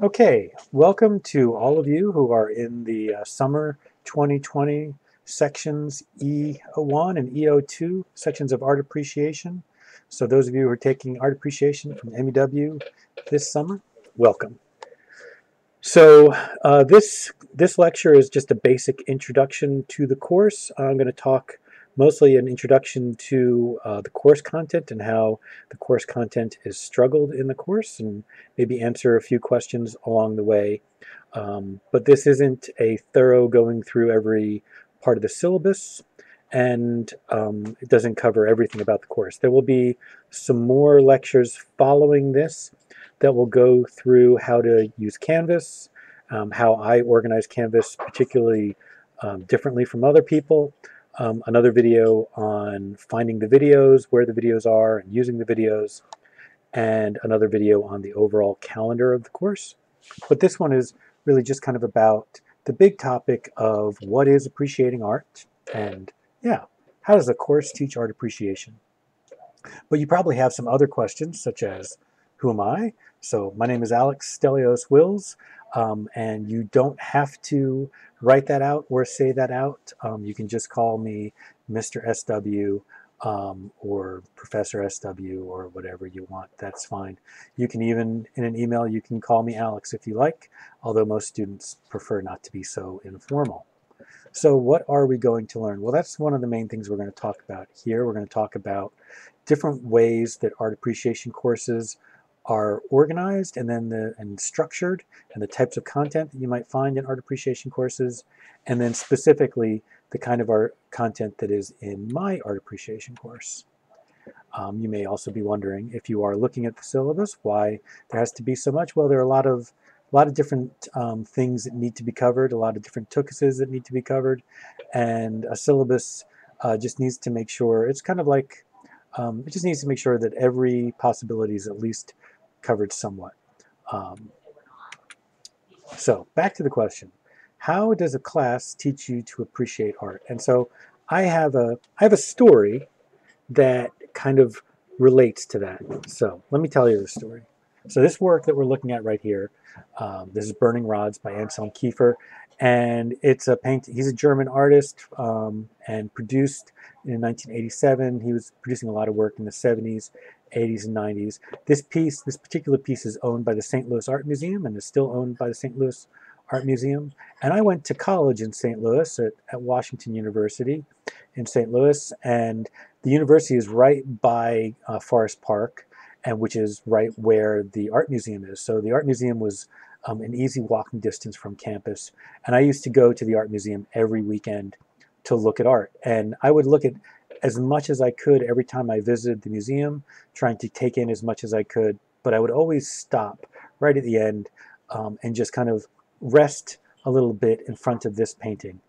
Okay, welcome to all of you who are in the uh, summer 2020 sections E01 and E02 sections of art appreciation. So those of you who are taking art appreciation from MUW this summer, welcome. So uh, this this lecture is just a basic introduction to the course. I'm going to talk mostly an introduction to uh, the course content and how the course content is struggled in the course and maybe answer a few questions along the way. Um, but this isn't a thorough going through every part of the syllabus and um, it doesn't cover everything about the course. There will be some more lectures following this that will go through how to use Canvas, um, how I organize Canvas particularly um, differently from other people, um, another video on finding the videos, where the videos are, and using the videos, and another video on the overall calendar of the course. But this one is really just kind of about the big topic of what is appreciating art, and yeah, how does the course teach art appreciation? But you probably have some other questions, such as, who am I? So my name is Alex Stelios Wills. Um, and you don't have to write that out or say that out. Um, you can just call me Mr. SW um, or Professor SW or whatever you want. That's fine. You can even, in an email, you can call me Alex if you like, although most students prefer not to be so informal. So what are we going to learn? Well, that's one of the main things we're going to talk about here. We're going to talk about different ways that art appreciation courses are organized and then the and structured and the types of content that you might find in art appreciation courses and then specifically the kind of art content that is in my art appreciation course. Um, you may also be wondering if you are looking at the syllabus why there has to be so much. Well, there are a lot of a lot of different um, things that need to be covered, a lot of different tuchuses that need to be covered, and a syllabus uh, just needs to make sure it's kind of like um, it just needs to make sure that every possibility is at least covered somewhat. Um, so back to the question. How does a class teach you to appreciate art? And so I have a I have a story that kind of relates to that. So let me tell you the story. So this work that we're looking at right here, um, this is Burning Rods by Anselm Kiefer, and it's a paint. He's a German artist um, and produced in 1987. He was producing a lot of work in the 70s 80s and 90s. This piece, this particular piece is owned by the St. Louis Art Museum and is still owned by the St. Louis Art Museum. And I went to college in St. Louis at, at Washington University in St. Louis. And the university is right by uh, Forest Park, and which is right where the art museum is. So the art museum was um, an easy walking distance from campus. And I used to go to the art museum every weekend to look at art. And I would look at as much as I could every time I visited the museum, trying to take in as much as I could. But I would always stop right at the end um, and just kind of rest a little bit in front of this painting.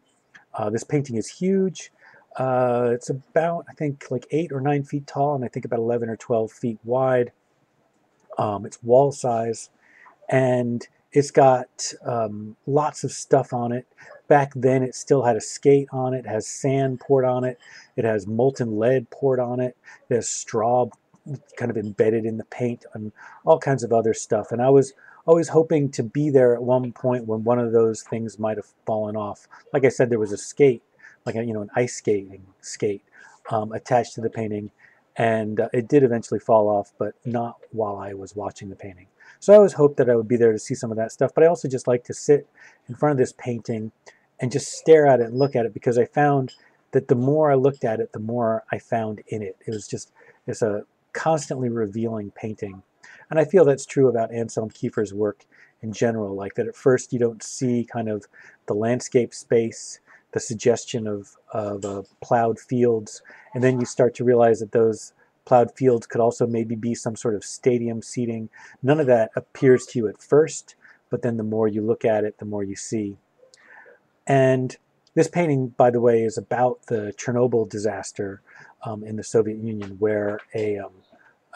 Uh, this painting is huge. Uh, it's about, I think, like eight or nine feet tall, and I think about 11 or 12 feet wide. Um, it's wall size, and it's got um, lots of stuff on it. Back then, it still had a skate on it, has sand poured on it, it has molten lead poured on it, it has straw kind of embedded in the paint, and all kinds of other stuff. And I was always hoping to be there at one point when one of those things might have fallen off. Like I said, there was a skate, like a, you know, an ice skating skate um, attached to the painting, and uh, it did eventually fall off, but not while I was watching the painting. So I always hoped that I would be there to see some of that stuff, but I also just like to sit in front of this painting and just stare at it and look at it because I found that the more I looked at it, the more I found in it. It was just it's a constantly revealing painting. And I feel that's true about Anselm Kiefer's work in general, like that at first you don't see kind of the landscape space, the suggestion of, of uh, plowed fields, and then you start to realize that those plowed fields could also maybe be some sort of stadium seating. None of that appears to you at first, but then the more you look at it, the more you see. And this painting, by the way, is about the Chernobyl disaster um, in the Soviet Union, where a, um,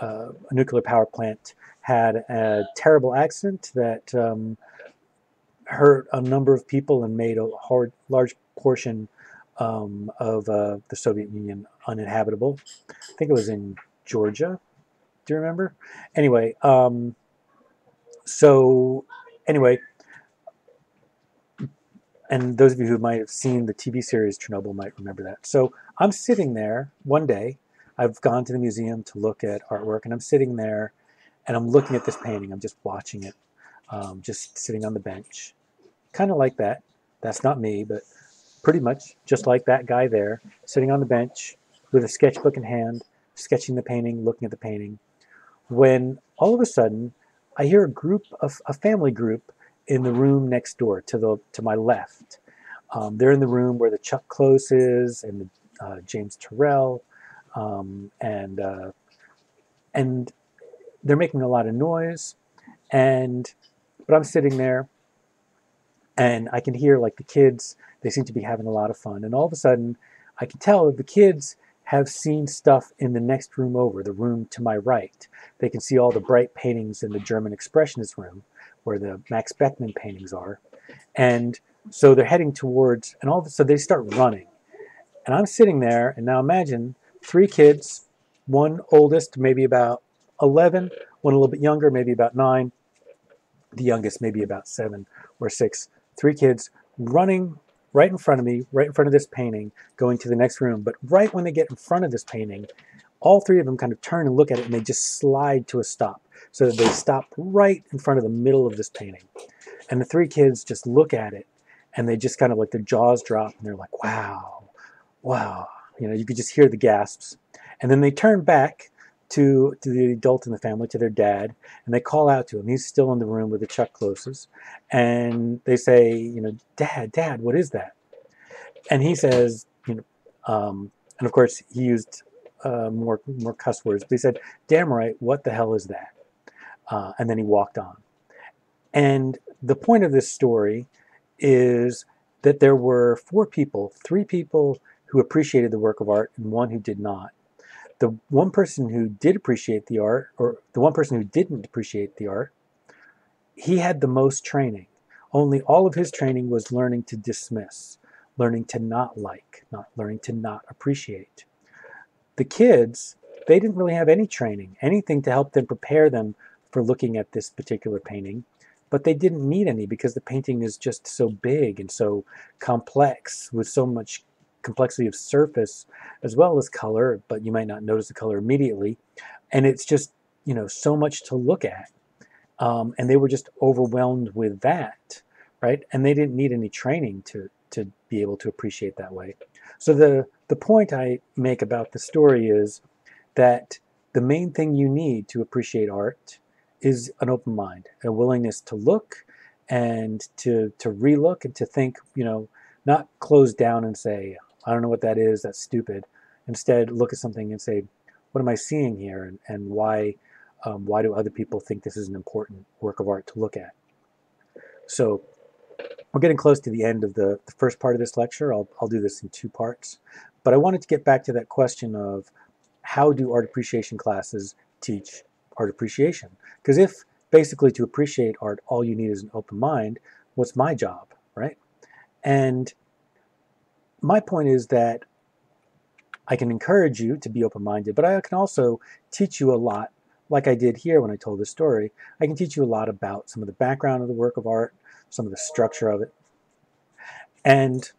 uh, a, nuclear power plant had a terrible accident that um, hurt a number of people and made a hard, large portion um, of uh, the Soviet Union uninhabitable. I think it was in Georgia. Do you remember? Anyway, um, so anyway, and those of you who might have seen the TV series Chernobyl might remember that. So I'm sitting there one day. I've gone to the museum to look at artwork, and I'm sitting there, and I'm looking at this painting. I'm just watching it, um, just sitting on the bench, kind of like that. That's not me, but pretty much just like that guy there, sitting on the bench with a sketchbook in hand, sketching the painting, looking at the painting. When all of a sudden, I hear a group of a family group in the room next door to the to my left. Um, they're in the room where the Chuck Close is and the, uh, James Turrell, um, and uh, and they're making a lot of noise. And but I'm sitting there, and I can hear like the kids. They seem to be having a lot of fun, and all of a sudden, I can tell that the kids have seen stuff in the next room over, the room to my right. They can see all the bright paintings in the German Expressionist room, where the Max Beckmann paintings are. And so they're heading towards, and all of a sudden they start running. And I'm sitting there, and now imagine three kids, one oldest, maybe about 11, one a little bit younger, maybe about nine, the youngest, maybe about seven or six. Three kids running right in front of me, right in front of this painting, going to the next room. But right when they get in front of this painting, all three of them kind of turn and look at it and they just slide to a stop so that they stop right in front of the middle of this painting. And the three kids just look at it and they just kind of like their jaws drop and they're like, wow, wow. You know, you could just hear the gasps. And then they turn back to, to the adult in the family, to their dad, and they call out to him. He's still in the room with the Chuck Closes. And they say, you know, Dad, Dad, what is that? And he says, you know, um, and of course he used uh, more more cuss words, but he said, damn right, what the hell is that? Uh, and then he walked on. And the point of this story is that there were four people, three people who appreciated the work of art and one who did not the one person who did appreciate the art, or the one person who didn't appreciate the art, he had the most training. Only all of his training was learning to dismiss, learning to not like, not learning to not appreciate. The kids, they didn't really have any training, anything to help them prepare them for looking at this particular painting, but they didn't need any because the painting is just so big and so complex with so much complexity of surface as well as color, but you might not notice the color immediately. And it's just, you know, so much to look at. Um, and they were just overwhelmed with that, right? And they didn't need any training to, to be able to appreciate that way. So the, the point I make about the story is that the main thing you need to appreciate art is an open mind, a willingness to look and to, to relook and to think, you know, not close down and say, I don't know what that is, that's stupid. Instead, look at something and say, what am I seeing here and, and why, um, why do other people think this is an important work of art to look at? So we're getting close to the end of the, the first part of this lecture. I'll, I'll do this in two parts. But I wanted to get back to that question of how do art appreciation classes teach art appreciation? Because if basically to appreciate art all you need is an open mind, what's my job, right? And my point is that I can encourage you to be open-minded, but I can also teach you a lot, like I did here when I told this story. I can teach you a lot about some of the background of the work of art, some of the structure of it. And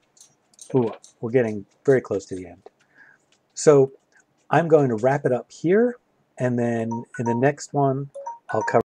ooh, we're getting very close to the end. So I'm going to wrap it up here, and then in the next one, I'll cover